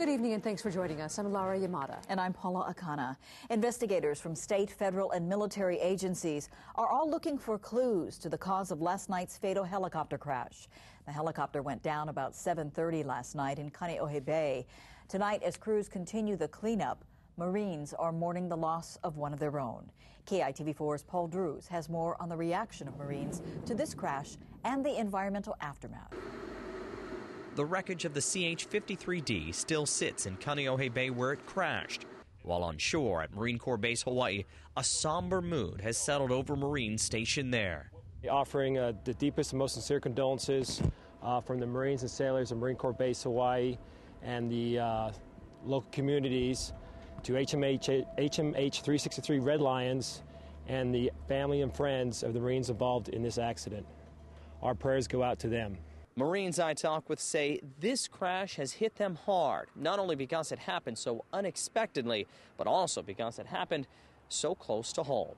Good evening and thanks for joining us. I'm Lara Yamada. And I'm Paula Akana. Investigators from state, federal, and military agencies are all looking for clues to the cause of last night's fatal helicopter crash. The helicopter went down about 7.30 last night in Kaneohe Bay. Tonight, as crews continue the cleanup, Marines are mourning the loss of one of their own. KITV4's Paul Drews has more on the reaction of Marines to this crash and the environmental aftermath. The wreckage of the CH 53D still sits in Kaneohe Bay where it crashed. While on shore at Marine Corps Base Hawaii, a somber mood has settled over Marines stationed there. Offering uh, the deepest and most sincere condolences uh, from the Marines and sailors of Marine Corps Base Hawaii and the uh, local communities to HMH, HMH 363 Red Lions and the family and friends of the Marines involved in this accident. Our prayers go out to them. Marines I talk with say this crash has hit them hard, not only because it happened so unexpectedly, but also because it happened so close to home.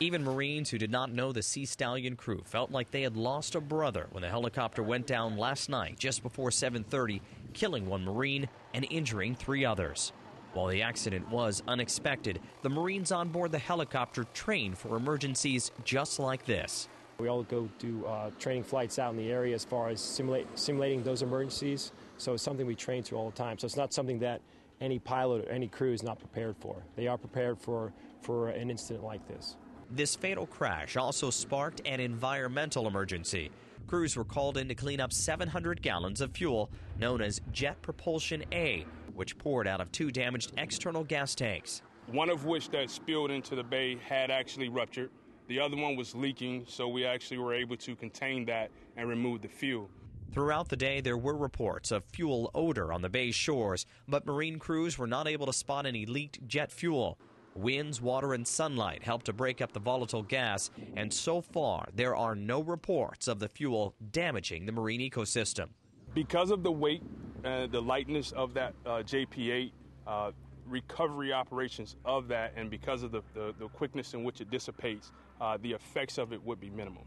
Even Marines who did not know the Sea Stallion crew felt like they had lost a brother when the helicopter went down last night just before 7:30, killing one Marine and injuring 3 others. While the accident was unexpected, the Marines on board the helicopter trained for emergencies just like this. We all go do uh, training flights out in the area as far as simulate, simulating those emergencies. So it's something we train to all the time. So it's not something that any pilot or any crew is not prepared for. They are prepared for, for an incident like this. This fatal crash also sparked an environmental emergency. Crews were called in to clean up 700 gallons of fuel known as Jet Propulsion 8, which poured out of two damaged external gas tanks. One of which that spilled into the bay had actually ruptured. The other one was leaking, so we actually were able to contain that and remove the fuel. Throughout the day, there were reports of fuel odor on the bay's shores, but marine crews were not able to spot any leaked jet fuel. Winds, water, and sunlight helped to break up the volatile gas, and so far, there are no reports of the fuel damaging the marine ecosystem. Because of the weight and the lightness of that uh, JP8, uh, recovery operations of that, and because of the, the, the quickness in which it dissipates, uh, the effects of it would be minimal.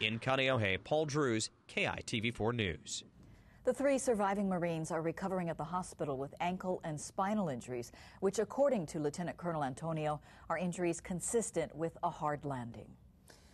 In Kaneohe, Paul Drews, KITV4 News. The three surviving Marines are recovering at the hospital with ankle and spinal injuries, which, according to Lieutenant Colonel Antonio, are injuries consistent with a hard landing.